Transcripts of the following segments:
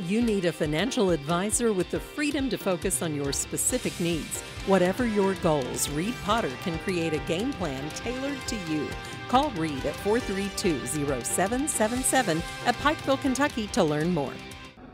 You need a financial advisor with the freedom to focus on your specific needs. Whatever your goals, Reed Potter can create a game plan tailored to you. Call Reed at 432 0777 at Pikeville, Kentucky to learn more.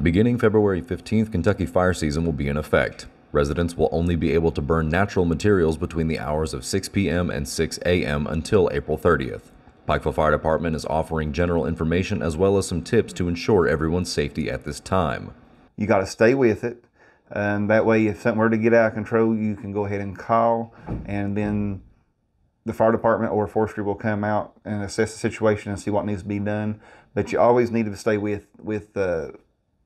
Beginning February 15th, Kentucky fire season will be in effect. Residents will only be able to burn natural materials between the hours of 6 p.m. and 6 a.m. until April 30th. Pikeville Fire Department is offering general information as well as some tips to ensure everyone's safety at this time. You got to stay with it. And that way, if something were to get out of control, you can go ahead and call, and then the fire department or forestry will come out and assess the situation and see what needs to be done. But you always need to stay with with the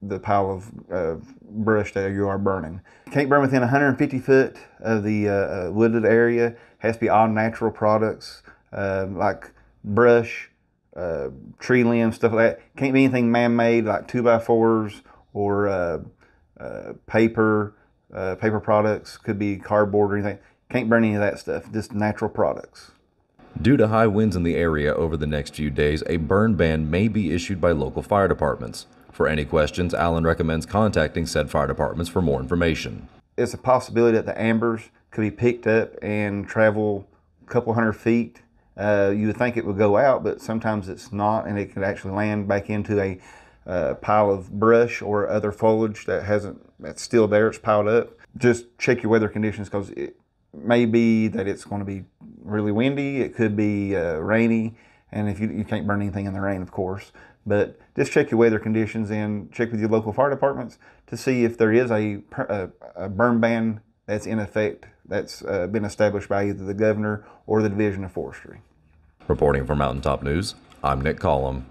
the pile of uh, brush that you are burning. Can't burn within 150 foot of the uh, uh, wooded area. Has to be all natural products um, like brush, uh, tree limbs, stuff like that. Can't be anything man-made like two by fours or uh, uh, paper, paper products. Could be cardboard or anything. Can't burn any of that stuff. Just natural products. Due to high winds in the area over the next few days, a burn ban may be issued by local fire departments. For any questions, Allen recommends contacting said fire departments for more information. It's a possibility that the ambers could be picked up and travel a couple hundred feet. Uh, you would think it would go out, but sometimes it's not, and it can actually land back into a uh, pile of brush or other foliage that hasn't that's still there. It's piled up. Just check your weather conditions because it may be that it's going to be really windy. It could be uh, rainy, and if you, you can't burn anything in the rain, of course. But just check your weather conditions and check with your local fire departments to see if there is a, a, a burn ban that's in effect that's uh, been established by either the governor or the Division of Forestry. Reporting for Mountaintop News, I'm Nick Collum.